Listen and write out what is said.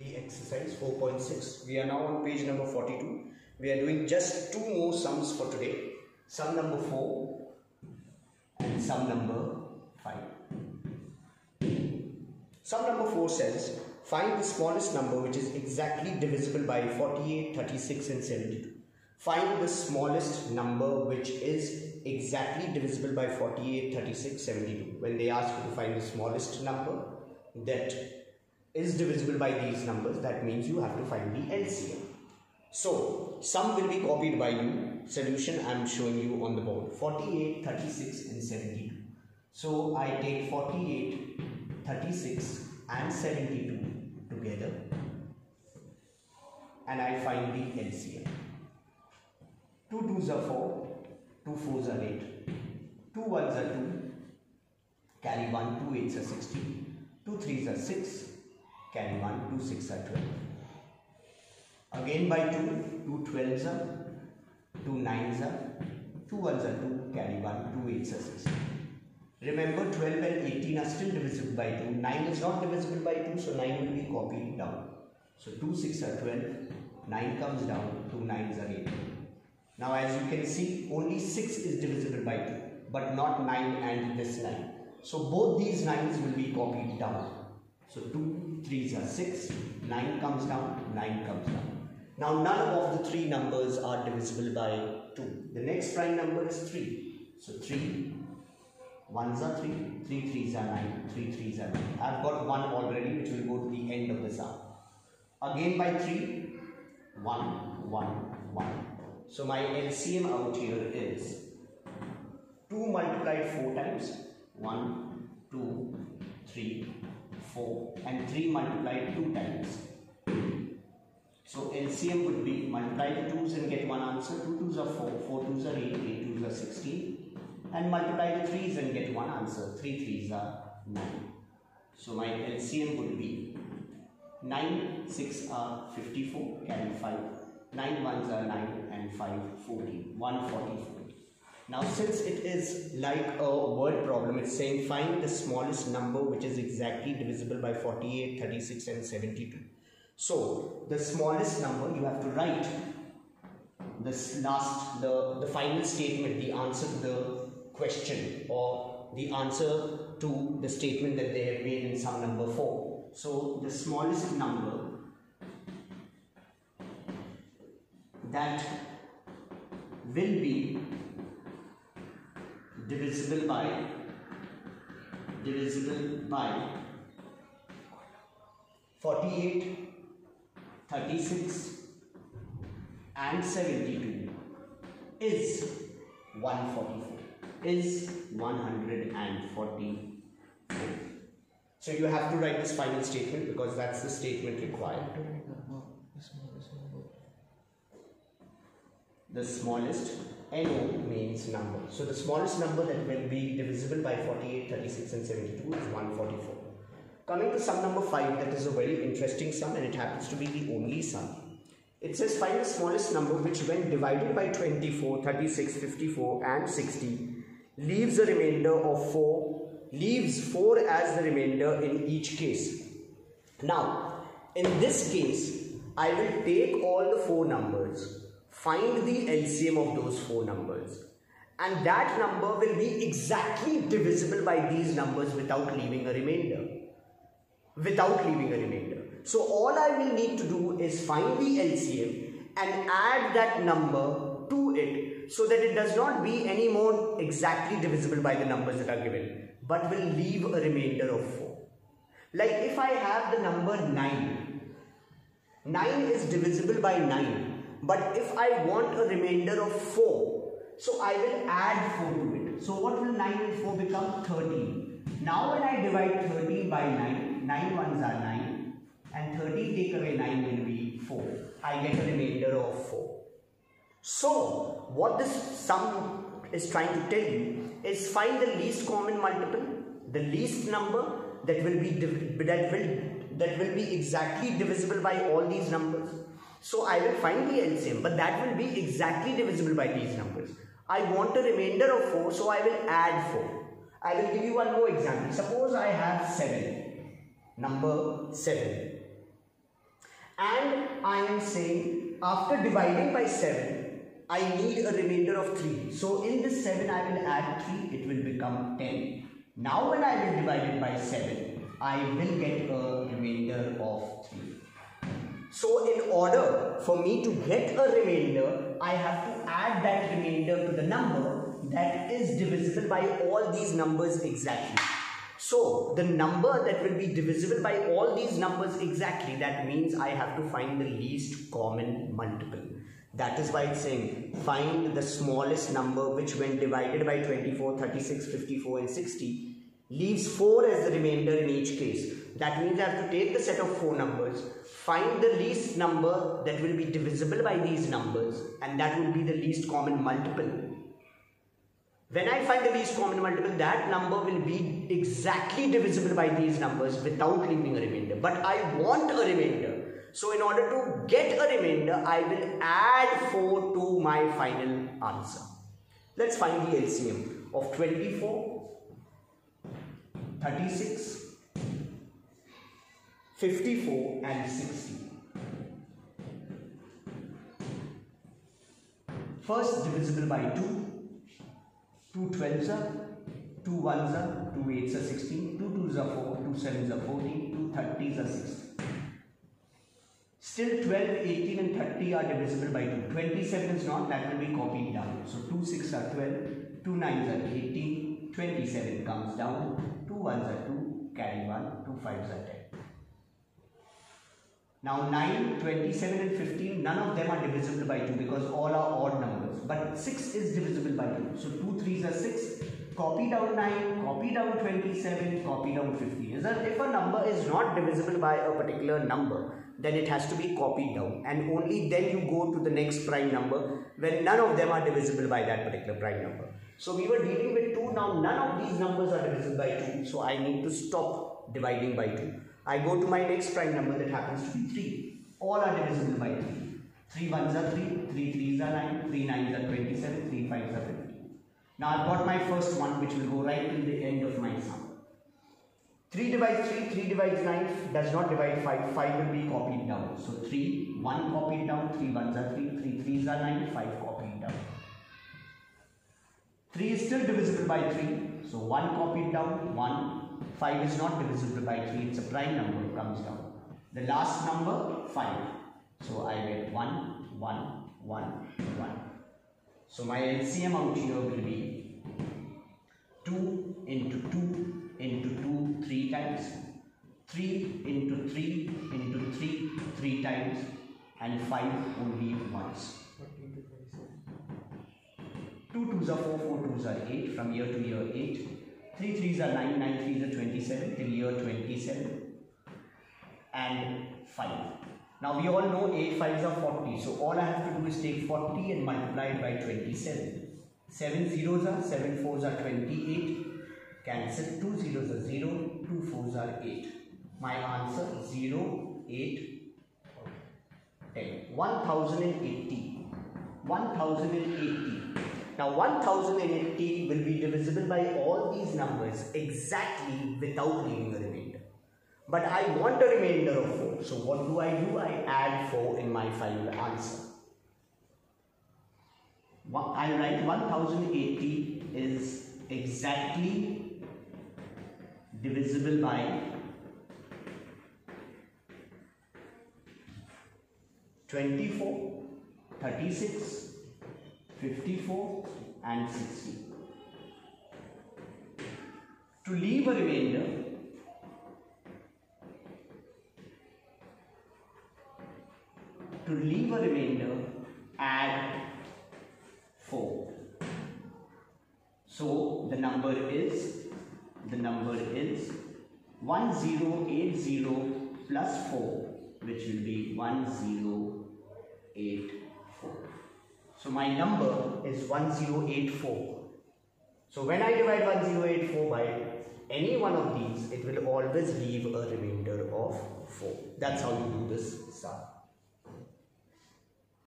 Exercise 4.6. We are now on page number 42. We are doing just two more sums for today. Sum number 4 and sum number 5. Sum number 4 says find the smallest number which is exactly divisible by 48, 36 and 72. Find the smallest number which is exactly divisible by 48, 36, 72. When they ask you to find the smallest number that is divisible by these numbers that means you have to find the LCM. So sum will be copied by you. Solution I am showing you on the board. 48 36 and 72 so I take 48 36 and 72 together and I find the LCM 2 2s are 4 2 4s are 8 2 1s are 2 carry 1 2 8s are 16 2 3s are 6 carry 1 2 6 are 12 again by 2 2 12s are 2 9s are 2 1s are 2 carry 1 2 8s are 16 remember 12 and 18 are still divisible by 2 9 is not divisible by 2 so 9 will be copied down. So 2 6 are 12 9 comes down 2 9s are 18 now as you can see only 6 is divisible by 2 but not 9 and this 9 so both these 9s will be copied down so 2 3s are 6, 9 comes down, 9 comes down. Now none of the three numbers are divisible by 2. The next prime number is 3. So 3, 1s are 3, 3 3s are 9, 3 3s are 9. I've got 1 already which will go to the end of the sum. Again by 3, 1, 1, 1. So my LCM out here is 2 multiplied 4 times, 1, 2, 3, 4 and 3 multiplied 2 times. So LCM would be multiply the 2's and get one answer. 2 2's are 4, 4 2's are 8, 8 2's are 16 and multiply the 3's and get one answer. 3 3's are 9. So my LCM would be 9 6 are 54 carry 5 9 ones are 9 and 5 14 144 now since it is like a word problem, it's saying find the smallest number which is exactly divisible by 48, 36 and 72. So the smallest number you have to write this last, the, the final statement, the answer to the question or the answer to the statement that they have made in sum number 4. So the smallest number that will be divisible by. Divisible by. 48 36 and 72 is 144 is 144 so you have to write this final statement because that's the statement required. The smallest NO means number. So the smallest number that will be divisible by 48, 36 and 72 is 144. Coming to sum number 5 that is a very interesting sum and it happens to be the only sum. It says find the smallest number which when divided by 24, 36, 54 and 60 leaves a remainder of 4, leaves 4 as the remainder in each case. Now in this case I will take all the 4 numbers find the LCM of those four numbers and that number will be exactly divisible by these numbers without leaving a remainder. Without leaving a remainder. So all I will need to do is find the LCM and add that number to it so that it does not be any more exactly divisible by the numbers that are given but will leave a remainder of 4 like if I have the number 9 9 is divisible by 9 but if I want a remainder of 4, so I will add 4 to it. So what will 9 and 4 become? 13. Now when I divide 13 by 9, 9 ones are 9 and 13 take away 9 will be 4. I get a remainder of 4. So what this sum is trying to tell you is find the least common multiple, the least number that will be that will that will be exactly divisible by all these numbers so I will find the LCM, but that will be exactly divisible by these numbers. I want a remainder of 4, so I will add 4. I will give you one more example. Suppose I have 7, number 7. And I am saying after dividing by 7, I need a remainder of 3. So in this 7 I will add 3, it will become 10. Now when I will divide it by 7, I will get a remainder of 3. So in order for me to get a remainder, I have to add that remainder to the number that is divisible by all these numbers exactly. So the number that will be divisible by all these numbers exactly, that means I have to find the least common multiple. That is why it's saying find the smallest number which when divided by 24, 36, 54 and 60 leaves 4 as the remainder in each case. That means I have to take the set of 4 numbers, find the least number that will be divisible by these numbers and that will be the least common multiple. When I find the least common multiple, that number will be exactly divisible by these numbers without leaving a remainder. But I want a remainder. So in order to get a remainder, I will add 4 to my final answer. Let's find the LCM of 24, 36, 54 and 60. First divisible by 2, 2 12s are, 2 1s are, 2 8s are 16, 2 2s are 4, 2 7s are 14, 2 30s are 60. Still 12, 18 and 30 are divisible by 2. 27 is not, that will be copied down. So 2 6 are 12, 2 9s are 18, 27 comes down, 2 1s are 2, carry 1, 2 5s are 10. Now 9, 27 and 15, none of them are divisible by 2 because all are odd numbers. But 6 is divisible by 2. So 2 3s are 6, copy down 9, copy down 27, copy down 15. Is if a number is not divisible by a particular number, then it has to be copied down and only then you go to the next prime number when none of them are divisible by that particular prime number. So we were dealing with 2, now none of these numbers are divisible by 2, so I need to stop dividing by 2. I go to my next prime number that happens to be 3. All are divisible by 3. 3 1s are 3, 3 3s are 9, 3 9s are 27, 3 5s are 15. Now I've got my first one which will go right till the end of my sum. 3 divides 3, 3 divides 9, does not divide 5, 5 will be copied down. So 3, 1 copied down, 3 1s are 3, 3 3s are 9, 5 copied. 3 is still divisible by 3, so 1 copied down, 1, 5 is not divisible by 3, it's a prime number, comes down. The last number, 5. So I get 1, 1, 1, 1. So my LCM out here will be 2 into 2 into 2 3 times, 3 into 3 into 3 3 times and 5 only once. 2 2s are 4, 4 2s are 8, from year to year 8. 3 3s are 9, 9 3s are 27, till year 27. And 5. Now we all know 8 5s are 40, so all I have to do is take 40 and multiply it by 27. 7 zeros are, 7 4s are 28, cancel, 2 zeros are 0, 2 4s are 8. My answer 0, 8, 10. 1080. 1080. Now 1080 will be divisible by all these numbers exactly without leaving a remainder. But I want a remainder of 4. So what do I do? I add 4 in my final answer. I write 1080 is exactly divisible by 24, 36, 54 and 60. To leave a remainder, to leave a remainder, add 4. So the number is, the number is 1080 plus 4 which will be 1084. So my number is 1084. So when I divide 1084 by any one of these, it will always leave a remainder of 4. That's how you do this sum.